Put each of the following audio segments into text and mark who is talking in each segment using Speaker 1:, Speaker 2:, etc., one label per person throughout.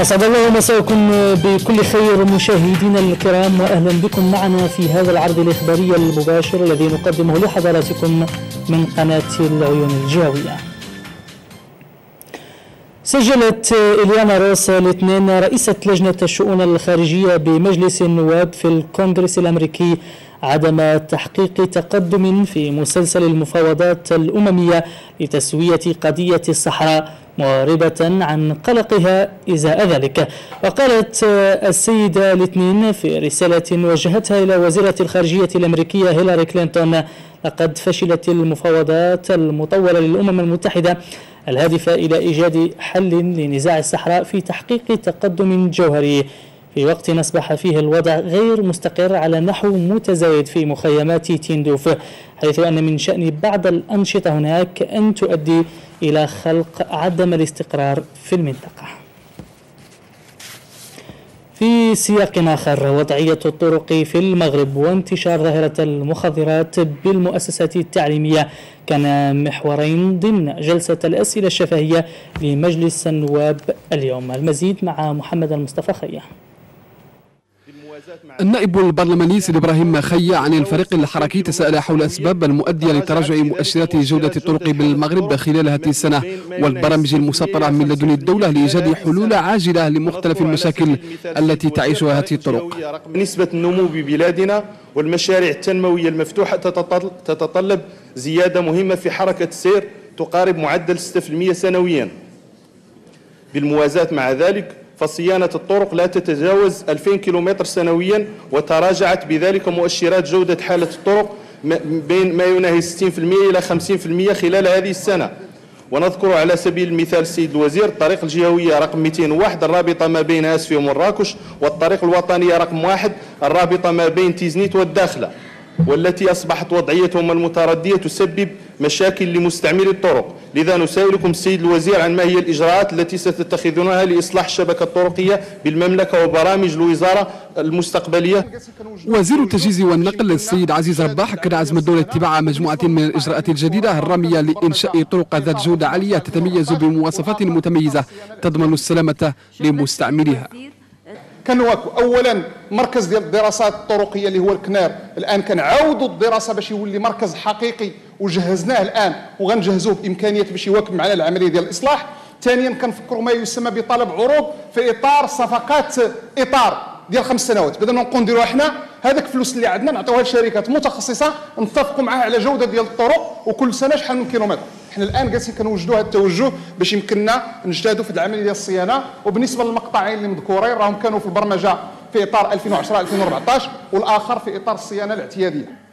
Speaker 1: أسعد الله مساءكم بكل خير مشاهدينا الكرام وأهلا بكم معنا في هذا العرض الإخباري المباشر الذي نقدمه لحضراتكم من قناة العيون الجاوية سجلت إليانا روسا الاثنين رئيسة لجنة الشؤون الخارجية بمجلس النواب في الكونغرس الأمريكي عدم تحقيق تقدم في مسلسل المفاوضات الأممية لتسوية قضية الصحراء. معربة عن قلقها إزاء ذلك. وقالت السيدة الاثنين في رسالة وجهتها إلى وزيرة الخارجية الأمريكية هيلاري كلينتون لقد فشلت المفاوضات المطولة للأمم المتحدة الهادفة إلى إيجاد حل لنزاع الصحراء في تحقيق تقدم جوهري. في وقت أصبح فيه الوضع غير مستقر على نحو متزايد في مخيمات تيندوف حيث أن من شأن بعض الأنشطة هناك أن تؤدي إلى خلق عدم الاستقرار في المنطقة. في سياق آخر وضعية الطرق في المغرب وانتشار ظاهرة المخدرات بالمؤسسات التعليمية كان محورين ضمن جلسة الأسئلة الشفهية لمجلس النواب اليوم. المزيد مع محمد المصطفى خيه
Speaker 2: النائب البرلماني سيد إبراهيم خي عن الفريق الحركي تساءل حول الاسباب المؤدية لتراجع مؤشرات جودة الطرق بالمغرب خلال هذه السنة والبرامج المسطرة من لدن الدولة لإيجاد حلول عاجلة لمختلف المشاكل التي تعيشها هذه الطرق.
Speaker 3: نسبة النمو ببلادنا والمشاريع التنموية المفتوحة تتطلب زيادة مهمة في حركة السير تقارب معدل 6% سنويا. بالموازاة مع ذلك فصيانة الطرق لا تتجاوز 2000 كيلومتر سنويا وتراجعت بذلك مؤشرات جودة حالة الطرق بين ما يناهي 60% إلى 50% خلال هذه السنة. ونذكر على سبيل المثال السيد الوزير الطريق الجهوية رقم 201 الرابطة ما بين أسفي ومراكش والطريق الوطنية رقم 1 الرابطة ما بين تيزنيت والداخلة. والتي أصبحت وضعيتهم المتردية تسبب مشاكل لمستعملي الطرق. لذا نسائلكم السيد الوزير عن ما هي الإجراءات التي ستتخذونها لإصلاح الشبكة الطرقية بالمملكة وبرامج الوزارة المستقبلية.
Speaker 2: وزير التجهيز والنقل السيد عزيز رباح أكد عزم الدولة اتباع مجموعة من الإجراءات الجديدة الرامية لإنشاء طرق ذات جودة عالية تتميز بمواصفات متميزة تضمن السلامة لمستعمليها
Speaker 4: كنواكو اولا مركز ديال الدراسات الطرقية اللي هو الكنار. الآن كنعاودوا الدراسة باش يولي مركز حقيقي وجهزناه الآن وغنجهزوه بإمكانيات باش يواكب معنا العملية ديال الإصلاح. ثانيا كنفكروا ما يسمى بطلب عروض في إطار صفقات إطار ديال خمس سنوات. بدل ما نبقوا نديروها حنا هذاك الفلوس اللي عندنا نعطيوها لشركات متخصصة نتفقوا معها على جودة ديال الطرق وكل سنة شحال من كيلومتر. حنا الآن جالسين كنوجدوا هذا التوجه باش يمكننا نجتهدوا في العملية ديال الصيانة. وبالنسبة للمقطعين اللي مذكورين راهم كانوا في البرمجة في إطار 2010 2014 والآخر في إطار الصيانة الاعتيادية.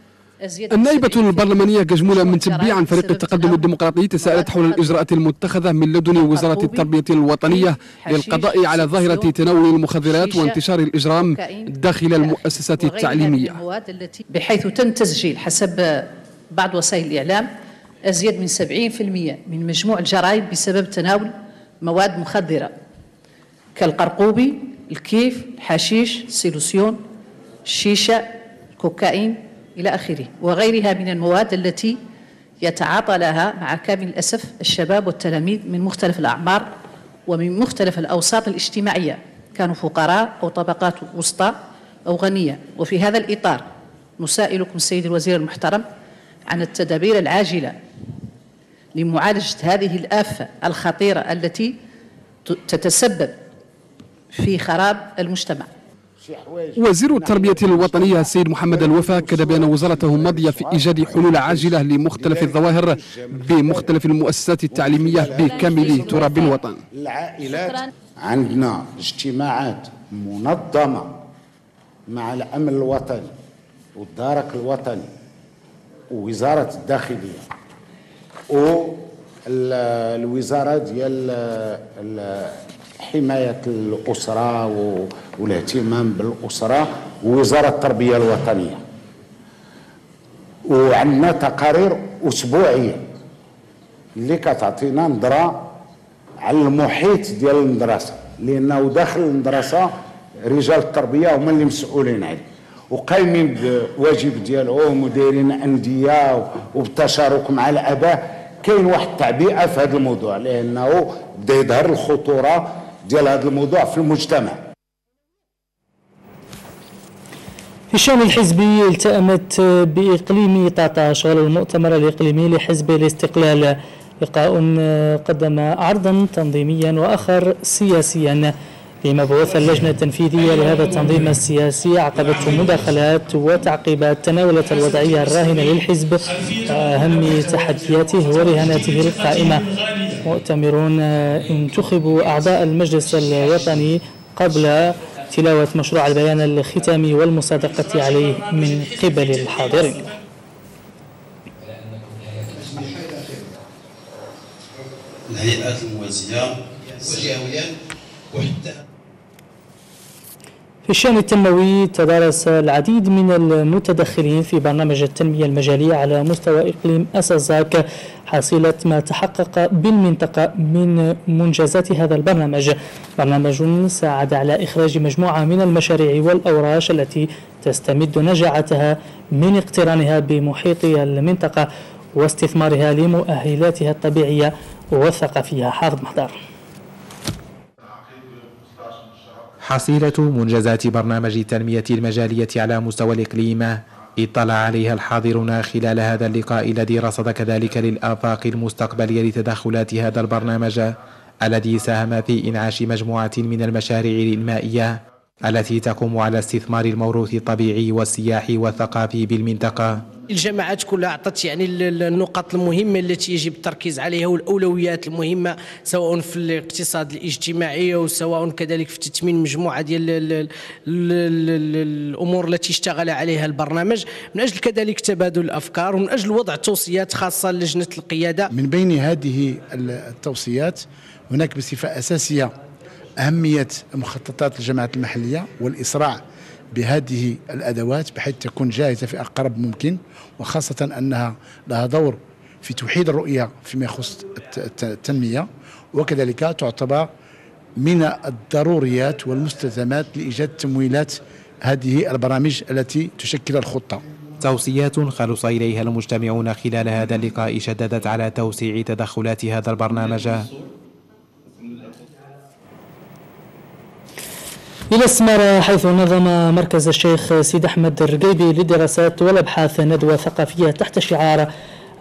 Speaker 2: النائبة البرلمانية ججمولة من تبي عن فريق التقدم الديمقراطي تساءلت حول الإجراءات المتخذة من لدن وزارة التربية الوطنية للقضاء على ظاهرة تناول المخدرات وانتشار الإجرام داخل المؤسسات التعليمية.
Speaker 5: بحيث تم تسجيل حسب بعض وسائل الإعلام أزيد من 70% من مجموع الجرائم بسبب تناول مواد مخدرة كالقرقوبي الكيف الحشيش السيلوسيون الشيشة الكوكايين إلى آخره وغيرها من المواد التي يتعاطى لها مع كامل الأسف الشباب والتلاميذ من مختلف الأعمار ومن مختلف الأوساط الاجتماعية كانوا فقراء أو طبقات وسطى أو غنية. وفي هذا الإطار نسائلكم السيد الوزير المحترم عن التدابير العاجلة لمعالجة هذه الآفة الخطيرة التي تتسبب في خراب المجتمع.
Speaker 2: وزير التربية الوطنية السيد محمد الوفا أكد بأن وزارته ماضية في إيجاد حلول عاجلة لمختلف الظواهر بمختلف المؤسسات التعليمية بكامل تراب الوطن.
Speaker 6: العائلات عندنا اجتماعات منظمة مع الأمن الوطني والدارك الوطني ووزارة الداخلية. والوزارة ديال حماية الأسرة والاهتمام بالأسرة ووزارة التربية الوطنية. وعندنا تقارير أسبوعية اللي كتعطينا نظرة على المحيط ديال المدرسة لأنه داخل المدرسة رجال التربية هما اللي مسؤولين عليه. وقايمين بواجب ديالهم ودايرين أندية وبالتشارك مع الآباء كاين واحد التعبئة في هذا الموضوع لأنه بدا يظهر الخطورة ديال هذا الموضوع في المجتمع.
Speaker 1: في الشأن الحزبي التأمت بإقليم طاطاش غلو المؤتمر الإقليمي لحزب الاستقلال لقاء قدم عرضا تنظيميا وآخر سياسيا. لمبعوث اللجنة التنفيذية لهذا التنظيم السياسي عقبته مداخلات وتعقيبات تناولت الوضعية الراهنة للحزب وأهم تحدياته ورهاناته القائمة. مؤتمرون انتخبوا أعضاء المجلس الوطني قبل تلاوة مشروع البيان الختامي والمصادقة عليه من قبل الحاضرين. الهيئات الموازية وجهويا وحتى في الشأن التنموي تدارس العديد من المتدخلين في برنامج التنمية المجالية على مستوى إقليم أسازاك حصيلة ما تحقق بالمنطقة من منجزات هذا البرنامج. برنامج ساعد على إخراج مجموعة من المشاريع والأوراش التي تستمد نجاعتها من اقترانها بمحيط المنطقة واستثمارها لمؤهلاتها الطبيعية والثقافية حافظ محضر
Speaker 7: حصيلة منجزات برنامج التنمية المجالية على مستوى الإقليم. اطلع عليها الحاضرون خلال هذا اللقاء الذي رصد كذلك للآفاق المستقبلية لتدخلات هذا البرنامج الذي ساهم في إنعاش مجموعة من المشاريع المائية التي تقوم على استثمار الموروث الطبيعي والسياحي والثقافي بالمنطقة.
Speaker 8: الجماعات كلها أعطت يعني النقاط المهمة التي يجب التركيز عليها والأولويات المهمة سواء في الاقتصاد الاجتماعي وسواء كذلك في تثمين مجموعة ديال الأمور التي اشتغل عليها البرنامج. من أجل كذلك تبادل الأفكار ومن أجل وضع توصيات خاصة لجنة القيادة.
Speaker 9: من بين هذه التوصيات هناك بصفة أساسية أهمية مخططات الجماعات المحلية والإسراع بهذه الأدوات بحيث تكون جاهزة في أقرب ممكن وخاصة أنها لها دور في توحيد الرؤية فيما يخص التنمية وكذلك تعتبر من الضروريات والمستلزمات لإيجاد تمويلات هذه البرامج التي تشكل الخطة.
Speaker 7: توصيات خلص إليها المجتمعون خلال هذا اللقاء شددت على توسيع تدخلات هذا البرنامج.
Speaker 1: إلى السمارة حيث نظم مركز الشيخ سيد أحمد الرقيبي للدراسات والأبحاث ندوة ثقافية تحت شعار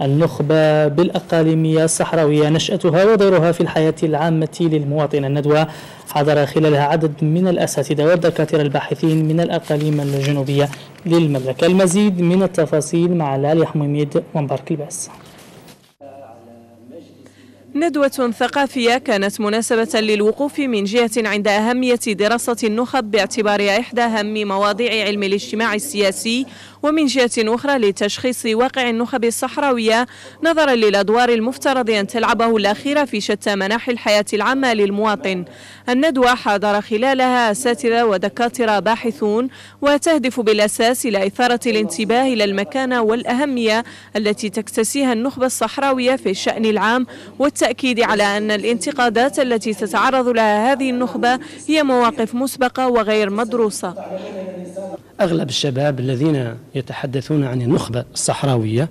Speaker 1: النخبة بالأقاليمية الصحراوية نشأتها ودورها في الحياة العامة للمواطن الندوة حضر خلالها عدد من الأساتذة والدكاترة الباحثين من الأقاليم الجنوبية للمملكة. المزيد من التفاصيل مع لالي حميميد ومبارك الباس.
Speaker 10: ندوة ثقافية كانت مناسبة للوقوف من جهة عند أهمية دراسة النخب باعتبارها إحدى أهم مواضيع علم الاجتماع السياسي ومن جهة أخرى لتشخيص واقع النخب الصحراوية نظرا للأدوار المفترض أن تلعبه الأخيرة في شتى مناحي الحياة العامة للمواطن. الندوة حضر خلالها أساتذة ودكاترة باحثون وتهدف بالأساس إلى إثارة الانتباه إلى المكانة والأهمية التي تكتسيها النخبة الصحراوية في الشأن العام والتأكيد على أن الانتقادات التي تتعرض لها هذه النخبة هي مواقف مسبقة وغير مدروسة.
Speaker 11: أغلب الشباب الذين يتحدثون عن النخبة الصحراوية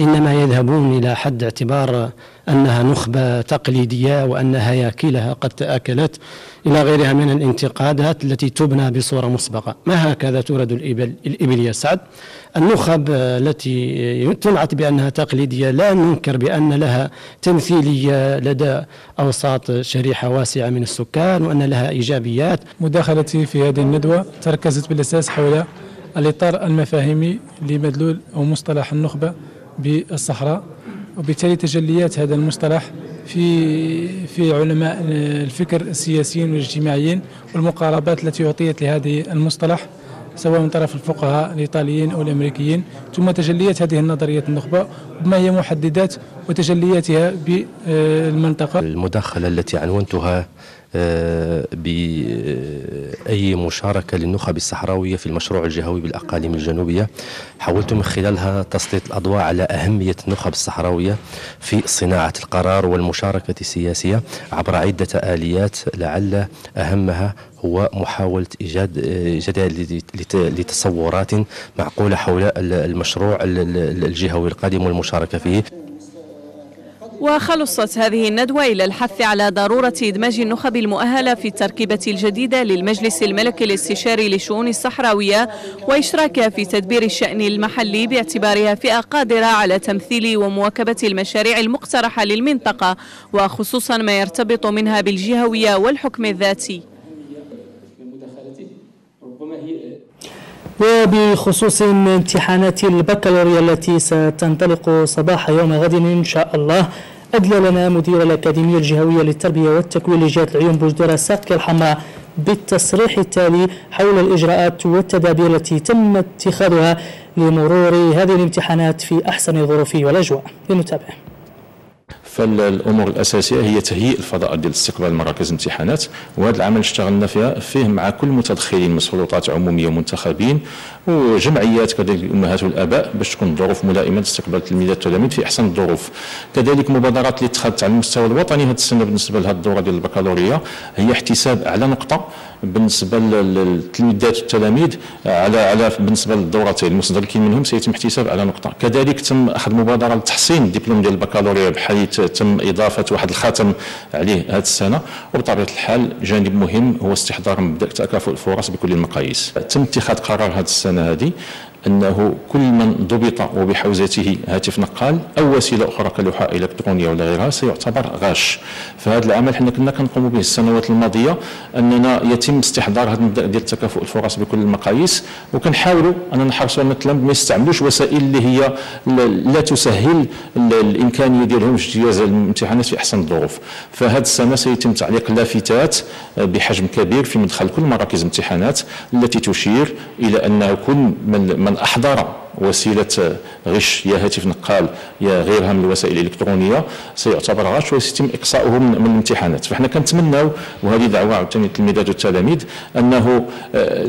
Speaker 11: إنما يذهبون إلى حد اعتبار أنها نخبة تقليدية وأن هياكلها قد تآكلت إلى غيرها من الانتقادات التي تبنى بصورة مسبقة. ما هكذا تورد الإبل, الإبل يا سعد؟ النخب التي تنعت بأنها تقليدية لا ننكر بأن لها تمثيلية لدى أوساط شريحة واسعة من السكان وأن لها إيجابيات.
Speaker 12: مداخلتي في هذه الندوة تركزت بالأساس حول الإطار المفاهيمي لمدلول أو مصطلح النخبة بالصحراء وبالتالي تجليات هذا المصطلح في في علماء الفكر السياسيين والاجتماعيين والمقاربات التي أعطيت لهذه المصطلح. سواء من طرف الفقهاء الإيطاليين أو الأمريكيين. ثم تجليات هذه النظرية النخبة وما هي محددات وتجلياتها بالمنطقة
Speaker 13: المداخلة التي عنونتها آه، بأي مشاركة للنخب الصحراوية في المشروع الجهوي بالأقاليم الجنوبية. حاولت من خلالها تسليط الأضواء على أهمية النخب الصحراوية في صناعة القرار والمشاركة السياسية عبر عدة آليات لعل أهمها هو محاولة إيجاد إيجاد لتصورات معقولة حول المشروع الجهوي القادم والمشاركة فيه.
Speaker 10: وخلصت هذه الندوة إلى الحث على ضرورة إدماج النخب المؤهلة في التركيبة الجديدة للمجلس الملكي الاستشاري للشؤون الصحراوية وإشراكها في تدبير الشأن المحلي باعتبارها فئة قادرة على تمثيل ومواكبة المشاريع المقترحة للمنطقة وخصوصا ما يرتبط منها بالجهوية والحكم الذاتي.
Speaker 1: وبخصوص امتحانات البكالوريا التي ستنطلق صباح يوم غد إن شاء الله. أدلى لنا مدير الأكاديمية الجهوية للتربية والتكوين لجهة العيون بوجدرة ساقية الحمراء بالتصريح التالي حول الإجراءات والتدابير التي تم اتخاذها لمرور هذه الامتحانات في أحسن الظروف والأجواء لنتابع.
Speaker 14: فالأمور الأساسية هي تهيئ الفضاء ديال استقبال مراكز الامتحانات وهذا العمل اشتغلنا فيها فيه مع كل المتدخلين من سلطات عمومية ومنتخبين وجمعيات كذلك الأمهات والآباء باش تكون الظروف ملائمة لاستقبال التلميذات والتلاميذ في أحسن الظروف. كذلك مبادرات اللي اتخذت على المستوى الوطني هذه السنة بالنسبة لهذه الدورة ديال البكالوريا هي احتساب أعلى نقطة بالنسبة للتلميذات والتلاميذ على على بالنسبة للدورتين. المستدركين منهم سيتم احتساب على نقطة. كذلك تم أخذ مبادرة لتحسين الدبلوم ديال البكالوريا بحيث تم إضافة واحد الخاتم عليه هذه السنة. وبطبيعة الحال جانب مهم هو استحضار مبدأ تكافؤ الفرص بكل المقاييس. تم اتخاذ قرار هذه السنة هذه. أنه كل من ضبط وبحوزته هاتف نقال أو وسيلة أخرى كلوحة إلكترونية ولا غيرها سيعتبر غاش. فهذا العمل حنا كنا كنقوم به السنوات الماضية أننا يتم استحضار هذا المبدأ ديال تكافؤ الفرص بكل المقاييس وكنحاولوا اننا نحرصوا على التلاميذ ما يستعملوش وسائل اللي هي لا تسهل الإمكانية ديالهم اجتياز الامتحانات في أحسن الظروف. فهذه السنة سيتم تعليق لافتات بحجم كبير في مدخل كل مراكز الامتحانات التي تشير إلى ان كل من من أحضر وسيلة غش يا هاتف نقال يا غيرها من الوسائل الإلكترونية سيعتبر غش وسيتم إقصاؤه من, الامتحانات. فإحنا كنتمناو وهذه دعوة عاوتاني للتلميذات والتلاميذ أنه آه،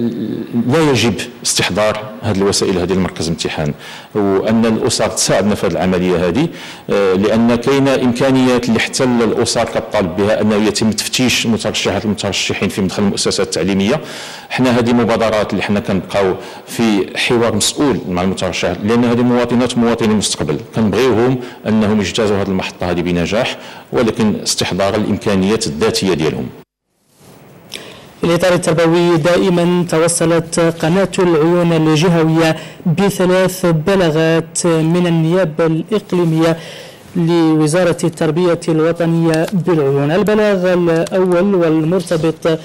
Speaker 14: لا يجب استحضار هذه الوسائل هذه المركز الامتحان وأن الأسر تساعدنا في هذه العملية هذه آه، لأن كاينة إمكانيات اللي حتى الأسر كطالب بها أنه يتم تفتيش مترشحات المترشحين في مدخل المؤسسات التعليمية. إحنا هذه مبادرات اللي إحنا كنبقاو في حوار مسؤول مع المترشح لأن هذه مواطنات مواطني المستقبل كنبغيوهم أنهم يجتازوا هذه المحطة هذه بنجاح ولكن استحضار الإمكانيات الذاتية ديالهم.
Speaker 1: الإطار التربوي دائما توصلت قناة العيون الجهوية بثلاث بلاغات من النيابة الإقليمية لوزارة التربية الوطنية بالعيون. البلاغ الأول والمرتبط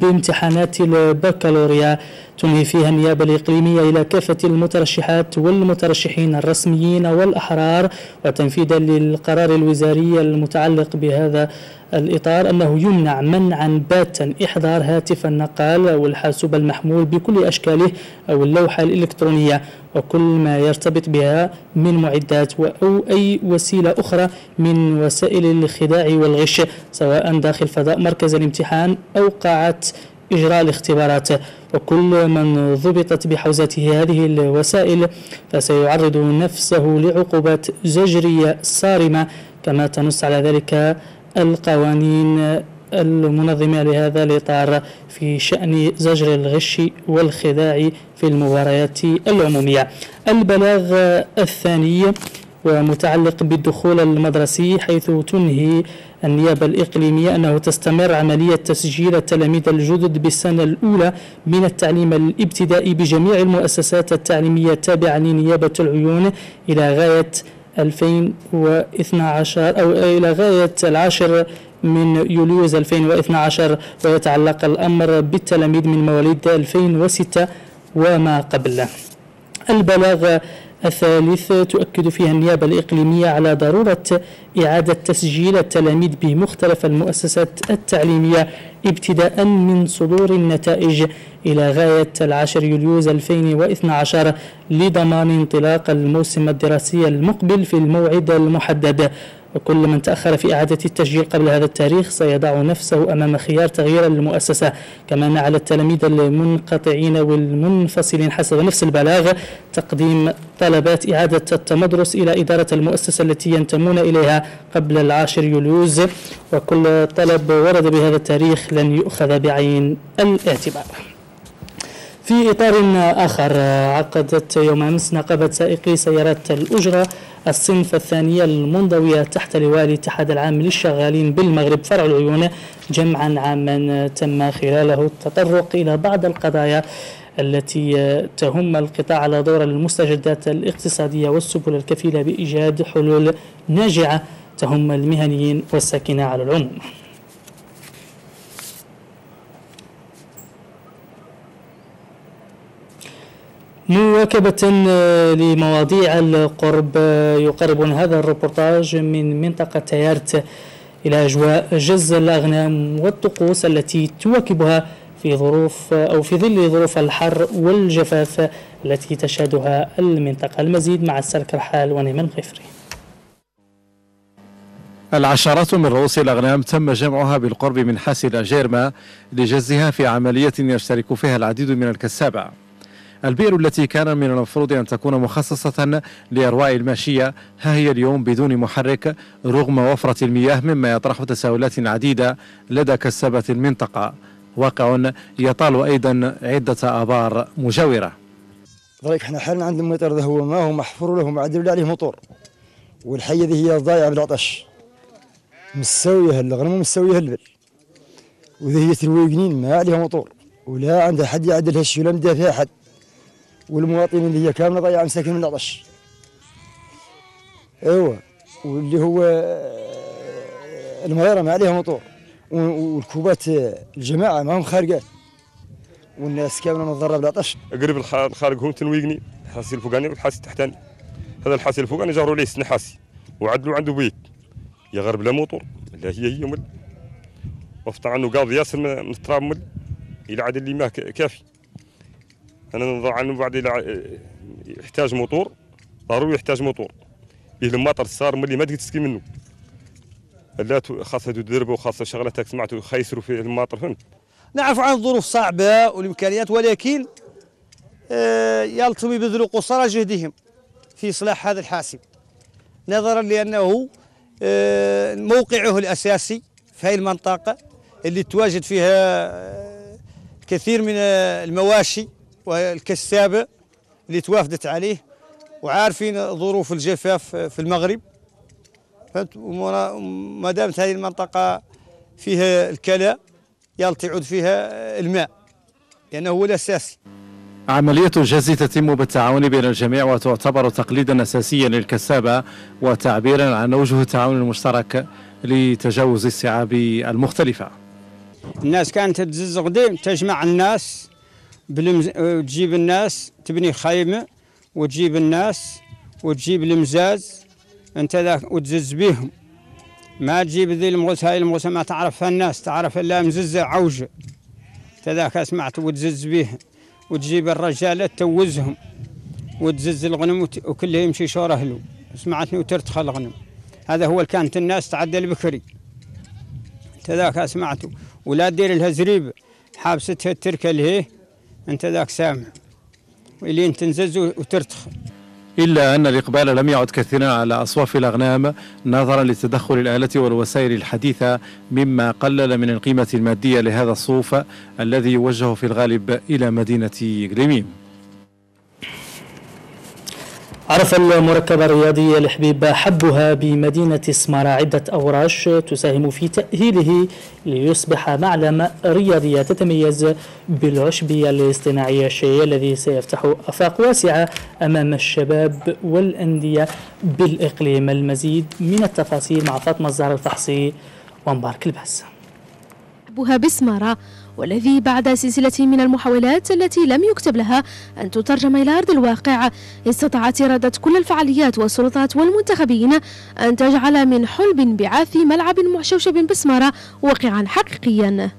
Speaker 1: بامتحانات البكالوريا. تنهي فيها النيابة الإقليمية إلى كافة المترشحات والمترشحين الرسميين والأحرار وتنفيذا للقرار الوزاري المتعلق بهذا الإطار أنه يمنع منعا باتا إحضار هاتف النقال أو الحاسوب المحمول بكل أشكاله أو اللوحة الإلكترونية وكل ما يرتبط بها من معدات أو أي وسيلة أخرى من وسائل الخداع والغش سواء داخل فضاء مركز الامتحان أو قاعة إجراء الاختبارات. وكل من ضبطت بحوزته هذه الوسائل فسيعرض نفسه لعقوبات زجرية صارمة كما تنص على ذلك القوانين المنظمة لهذا الإطار في شأن زجر الغش والخداع في المباريات العمومية. البلاغ الثاني ومتعلق بالدخول المدرسي حيث تنهي النيابة الإقليمية أنه تستمر عملية تسجيل التلاميذ الجدد بالسنة الأولى من التعليم الابتدائي بجميع المؤسسات التعليمية التابعة لنيابة العيون إلى غاية 2012 أو إلى غاية العاشر من يوليوز 2012 ويتعلق الأمر بالتلاميذ من مواليد 2006 وما قبل. البلاغ الثالث تؤكد فيها النيابة الإقليمية على ضرورة إعادة تسجيل التلاميذ بمختلف المؤسسات التعليمية ابتداء من صدور النتائج إلى غاية العاشر يوليوز 2012 لضمان انطلاق الموسم الدراسي المقبل في الموعد المحدد. وكل من تأخر في إعادة التسجيل قبل هذا التاريخ سيضع نفسه أمام خيار تغيير المؤسسة. كما أن على التلاميذ المنقطعين والمنفصلين حسب نفس البلاغ تقديم طلبات إعادة التمدرس إلى إدارة المؤسسة التي ينتمون إليها قبل العاشر يوليوز. وكل طلب ورد بهذا التاريخ لن يؤخذ بعين الاعتبار. في إطار آخر عقدت يوم أمس نقابة سائقي سيارات الأجرة الصنف الثانية المنضوية تحت لواء الاتحاد العام للشغالين بالمغرب فرع العيون جمعا عاما. تم خلاله التطرق إلى بعض القضايا التي تهم القطاع على دور المستجدات الاقتصادية والسبل الكفيلة بإيجاد حلول ناجعة تهم المهنيين والساكنة على العموم. مواكبة لمواضيع القرب. يقربون هذا الروبورتاج من منطقة تيارت إلى أجواء جز الأغنام والطقوس التي تواكبها في ظروف أو في ظل ظروف الحر والجفاف التي تشهدها المنطقة. المزيد مع السلك رحال ونيمان غفري
Speaker 15: العشرات من رؤوس الأغنام تم جمعها بالقرب من حاسل جيرما لجزها في عملية يشترك فيها العديد من الكسابة. البئر التي كان من المفروض أن تكون مخصصة لأرواع الماشية ها هي اليوم بدون محرك رغم وفرة المياه مما يطرح تساؤلات عديدة لدى كسابة المنطقة. واقع يطال أيضا عدة آبار مجاورة.
Speaker 16: ذلك إحنا حالنا عند المطر ذا هو ما هو محفور له معدل عليه موتور؟ والحية ذي هي ضايعة بالعطش. مستوية الغنم مستوية البل وذي هي ترويقنين ما عليها موتور ولا عندها حد يعدل هالشي ولا مدها فيها حد والمواطنين اللي هي كاملة ضيعه مساكين من العطش أيوه. واللي هو المغيره ما عليها موتور والكوبات الجماعة ما هم خارقات والناس كاملة متضرره بالعطش
Speaker 17: قريب الخارج هو تنويقني. الحاسي الفوقاني والحاسي التحتاني هذا الحاسي الفوقاني جاروا ليه سنة حاسي وعدلوا عنده بيت. يا غرب لا موتور لا هي هي مل. وفط عنه قاضي ياسر من التراب مل. إلى عاد اللي ما كافي. أنا عنه بعد يحتاج موتور. ضروري يحتاج موتور. به المطر صار ملي ما تقدر تسكي منه. لا خاصة تدربه وخاصة شغلتك سمعتوا خيسروا في المطر. فهمت؟
Speaker 18: نعرف عن الظروف صعبة والإمكانيات ولكن آه يلتم يبذلوا قصارى جهدهم في إصلاح هذا الحاسب نظرا لأنه آه موقعه الأساسي في هذه المنطقة اللي تواجد فيها آه كثير من المواشي. والكسابة اللي توافدت عليه وعارفين ظروف الجفاف في المغرب. ما دامت هذه المنطقة فيها الكلى يلتعد فيها الماء لأنه هو الأساسي.
Speaker 15: عملية الجز تتم بالتعاون بين الجميع وتعتبر تقليدا أساسيا للكسابة وتعبيرا عن أوجه التعاون المشترك لتجاوز الصعاب المختلفة.
Speaker 19: الناس كانت تزز قديم تجمع الناس بلمز... تجيب الناس تبني خيمة وتجيب الناس وتجيب المزاز أنت ذاك وتزز بيهم. ما تجيب ذي المغوس هاي المغوسة ما تعرفها الناس تعرف إلا مززة عوجة. أنت ذاك سمعت وتزز بيهم وتجيب الرجالة توزهم وتزز الغنم وت... وكله يمشي شور اهله سمعتني وترتخى الغنم. هذا هو كانت الناس تعدل بكري. أنت ذاك سمعته. ولا تدير لها زريبة. حابستها التركه لهيه. أنت ذاك سامع. والين تنزز وترتخ
Speaker 15: إلا أن الإقبال لم يعد كثيرا على أصواف الأغنام نظرا لتدخل الآلة والوسائل الحديثة مما قلل من القيمة المادية لهذا الصوف الذي يوجه في الغالب إلى مدينة غليميم
Speaker 1: عرف المركب الرياضي الحبيب حبها بمدينة سمارة عدة أوراش تساهم في تأهيله ليصبح معلم رياضية تتميز بالعشبية الاصطناعية الشيء الذي سيفتح آفاق واسعة أمام الشباب والأندية بالإقليم المزيد من التفاصيل مع فاطمة الزهر الفحصي ومبارك الباس
Speaker 20: حبها بسمارة والذي بعد سلسلة من المحاولات التي لم يكتب لها أن تترجم إلى أرض الواقع استطاعت إرادة كل الفعاليات والسلطات والمنتخبين أن تجعل من حلب بعاث ملعب محشوشب بسمارة واقعا حقيقيا.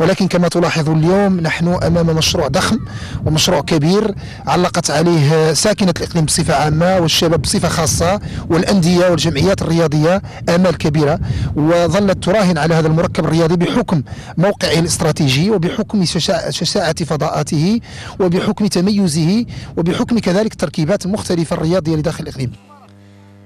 Speaker 21: ولكن كما تلاحظ اليوم نحن أمام مشروع ضخم ومشروع كبير علقت عليه ساكنة الإقليم بصفة عامة والشباب بصفة خاصة والأندية والجمعيات الرياضية آمال كبيرة وظلت تراهن على هذا المركب الرياضي بحكم موقعه الاستراتيجي وبحكم شساعه فضاءاته وبحكم تميزه وبحكم كذلك تركيبات مختلفة الرياضية لداخل الإقليم.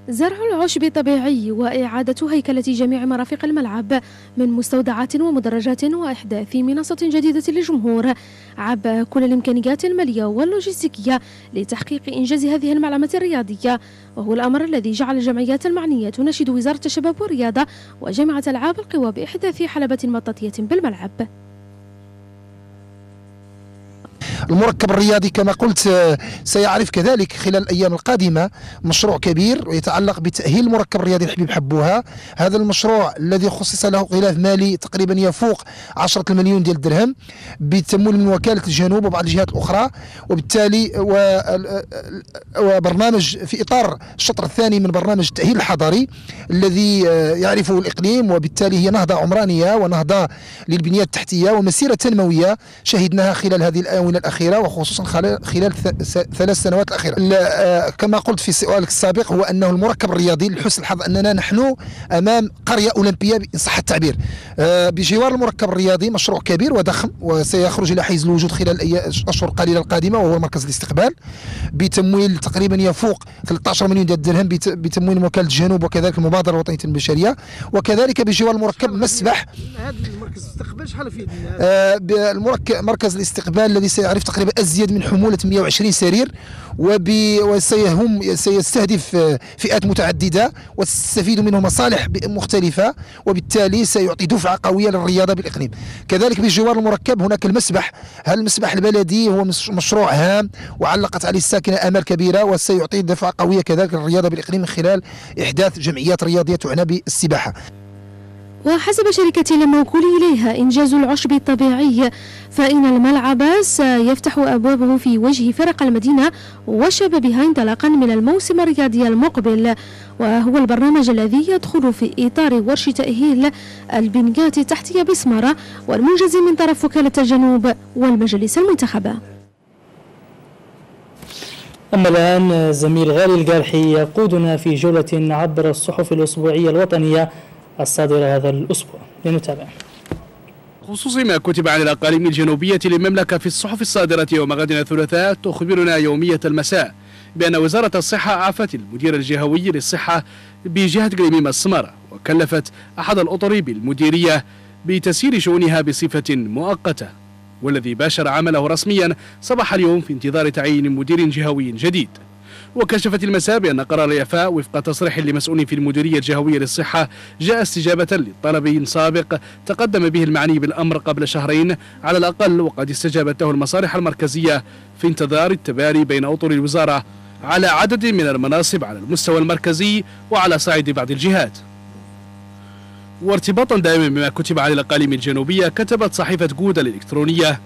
Speaker 20: زرع العشب طبيعي وإعادة هيكلة جميع مرافق الملعب من مستودعات ومدرجات وإحداث منصة جديدة للجمهور عبر كل الإمكانيات المالية واللوجستيكية لتحقيق إنجاز هذه المعلمة الرياضية. وهو الأمر الذي جعل الجمعيات المعنية تناشد وزارة الشباب والرياضة وجامعة ألعاب القوى بإحداث حلبة مطاطية بالملعب.
Speaker 21: المركب الرياضي كما قلت آه، سيعرف كذلك خلال الأيام القادمة مشروع كبير ويتعلق بتأهيل المركب الرياضي الحبيب حبوها. هذا المشروع الذي خصص له غلاف مالي تقريبا يفوق 10 المليون ديال الدرهم بتمويل من وكالة الجنوب وبعض الجهات الأخرى وبالتالي وبرنامج في إطار الشطر الثاني من برنامج التأهيل الحضري الذي آه، يعرفه الإقليم وبالتالي هي نهضة عمرانية ونهضة للبنية التحتية ومسيرة تنموية شهدناها خلال هذه الآونة الأخيرة. الأخيرة وخصوصا خلال ثلاث سنوات الأخيرة. آه، كما قلت في سؤالك السابق هو أنه المركب الرياضي لحسن الحظ أننا نحن أمام قرية أولمبية إن صح التعبير. آه، بجوار المركب الرياضي مشروع كبير وضخم وسيخرج إلى حيز الوجود خلال الأشهر القليلة القادمة وهو مركز الاستقبال. بتمويل تقريبا يفوق 13 مليون الدرهم بتمويل وكالة الجنوب وكذلك المبادرة الوطنية البشرية وكذلك بجوار المركب مسبح.
Speaker 22: هذا المركز الاستقبال شحال فيه
Speaker 21: آه، المركز مركز الاستقبال الذي سيعرف تقريبا أزيد من حمولة 120 سرير وسيهم سيستهدف فئات متعددة وستستفيد منه مصالح مختلفة وبالتالي سيعطي دفعة قوية للرياضة بالإقليم. كذلك بجوار المركب هناك المسبح. هذا المسبح البلدي هو مشروع هام؟ وعلقت عليه الساكنة آمال كبيرة وسيعطي دفعة قوية كذلك للرياضة بالإقليم من خلال إحداث جمعيات رياضية تعنى بالسباحة.
Speaker 20: وحسب شركة الموكول إليها إنجاز العشب الطبيعي فإن الملعب سيفتح أبوابه في وجه فرق المدينة وشبابها انطلاقا من الموسم الرياضي المقبل. وهو البرنامج الذي يدخل في إطار ورش تأهيل البنيات التحتية بسمارة والمنجز من طرف وكالة الجنوب والمجلس المنتخبة
Speaker 1: أما الآن زميل غالي القارحي يقودنا في جولة عبر الصحف الأسبوعية الوطنية الصادرة هذا الأسبوع. لنتابع.
Speaker 23: خصوص ما كتب عن الأقاليم الجنوبية للمملكة في الصحف الصادرة يوم غد الثلاثاء تخبرنا يومية المساء بأن وزارة الصحة أعفت المدير الجهوي للصحة بجهة قليميم السمارة وكلفت أحد الأطر بالمديرية بتسيير شؤونها بصفة مؤقتة والذي باشر عمله رسميا صباح اليوم في انتظار تعيين مدير جهوي جديد. وكشفت المساء بأن قرار الإعفاء وفق تصريح لمسؤول في المديرية الجهوية للصحة جاء استجابة لطلب سابق تقدم به المعني بالأمر قبل شهرين على الأقل وقد استجابت له المصالح المركزية في انتظار التباري بين أطر الوزارة على عدد من المناصب على المستوى المركزي وعلى صعيد بعض الجهات. وارتباطا دائما بما كتب على الأقاليم الجنوبية كتبت صحيفة جودا الإلكترونية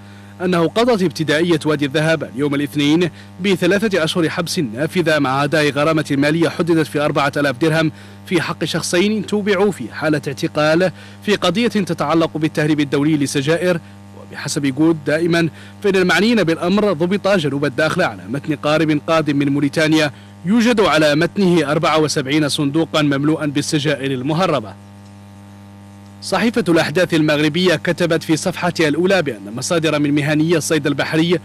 Speaker 23: أنه قضت ابتدائية وادي الذهب اليوم الاثنين بثلاثة أشهر حبس نافذة مع أداء غرامة مالية حددت في أربعة ألاف درهم في حق شخصين توبعوا في حالة اعتقال في قضية تتعلق بالتهريب الدولي للسجائر وبحسب جود دائما فإن المعنيين بالأمر ضبط جنوب الداخل على متن قارب قادم من موريتانيا يوجد على متنه 74 صندوقا مملوءا بالسجائر المهربة. صحيفة الأحداث المغربية كتبت في صفحتها الأولى بأن مصادر من مهنيي الصيد البحري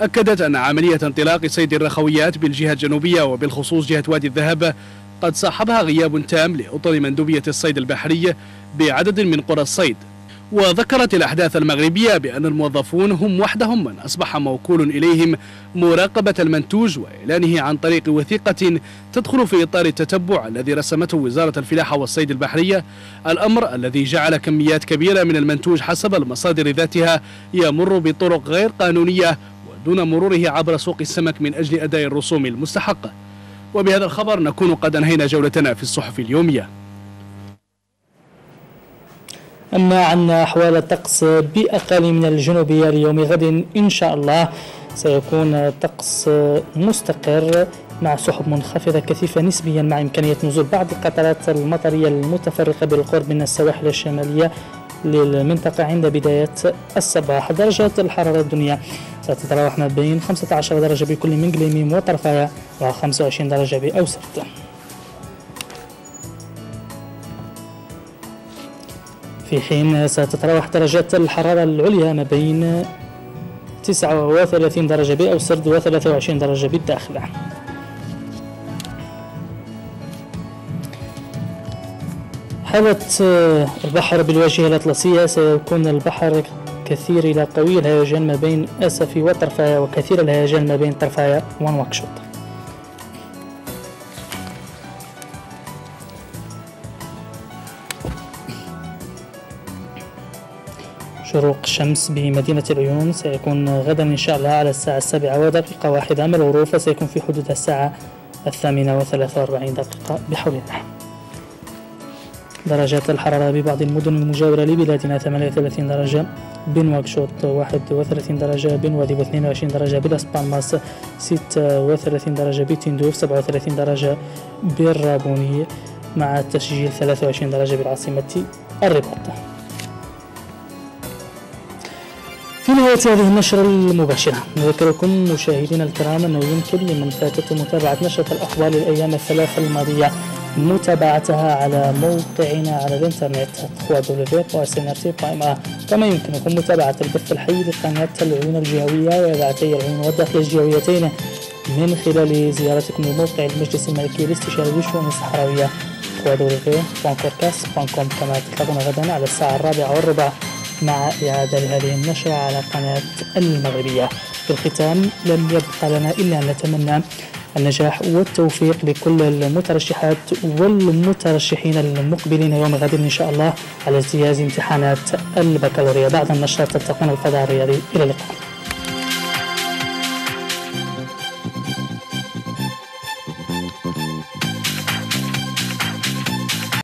Speaker 23: أكدت أن عملية انطلاق صيد الرخويات بالجهة الجنوبية وبالخصوص جهة وادي الذهب قد صاحبها غياب تام لأطر مندوبية الصيد البحري بعدد من قرى الصيد. وذكرت الأحداث المغربية بأن الموظفون هم وحدهم من أصبح موكول إليهم مراقبة المنتوج وإعلانه عن طريق وثيقة تدخل في إطار التتبع الذي رسمته وزارة الفلاحة والصيد البحرية. الأمر الذي جعل كميات كبيرة من المنتوج حسب المصادر ذاتها يمر بطرق غير قانونية ودون مروره عبر سوق السمك من أجل أداء الرسوم المستحقة. وبهذا الخبر نكون قد أنهينا جولتنا في الصحف اليومية.
Speaker 1: أما عن أحوال الطقس بأقاليمنا الجنوبية اليوم غد إن شاء الله سيكون طقس مستقر مع سحب منخفضة كثيفة نسبيا مع إمكانية نزول بعض القطرات المطرية المتفرقة بالقرب من السواحل الشمالية للمنطقة عند بداية الصباح. درجات الحرارة الدنيا ستتراوح ما بين 15 درجة بكل من قليميم وطرفايا و 25 درجة بأوسط. في حين ستتراوح درجات الحرارة العليا ما بين 39 درجة بي أو سرد و 23 درجة بي الداخلة حالة البحر بالواجهة الأطلسية سيكون البحر كثير إلى قوي الهيجان ما بين أسفي وطرفايا وكثير الهيجان ما بين طرفايا ونواكشوط شروق الشمس بمدينة العيون. سيكون غدا إن شاء الله على الساعة السابعة ودقيقة واحدة. أما الغروب فسيكون في حدود الساعة الثامنة وثلاثة وأربعين دقيقة بحول الله. درجات الحرارة ببعض المدن المجاورة لبلادنا 38 درجة. بنواكشوط 31 درجة. بنوادي 22 درجة. بلاس بالماس 36 درجة. بتندوف 37 درجة. بالرابوني مع تسجيل 23 درجة. بالعاصمة الرباط نهاية هذه النشرة المباشرة نذكركم مشاهدينا الكرام أنه يمكن لمن فاتته متابعة نشرة الأخبار للأيام الثلاثة الماضية متابعتها على موقعنا على الإنترنت www.snrt.ma كما يمكنكم متابعة البث الحي لقناة العيون الجهوية وإذاعتي العيون والداخل الجهويتين من خلال زيارتكم لموقع المجلس الملكي الاستشاري للشؤون الصحراوية www.corcas.com كما تلقون غدا على الساعة الرابعة والربع. مع إعادة لهذه النشرة على قناة المغربية. في الختام لم يبقى لنا إلا أن نتمنى النجاح والتوفيق لكل المترشحات والمترشحين المقبلين يوم غد إن شاء الله على اجتياز امتحانات البكالوريا. بعد النشرة تلتقون الفضاء الرياضي. إلى اللقاء.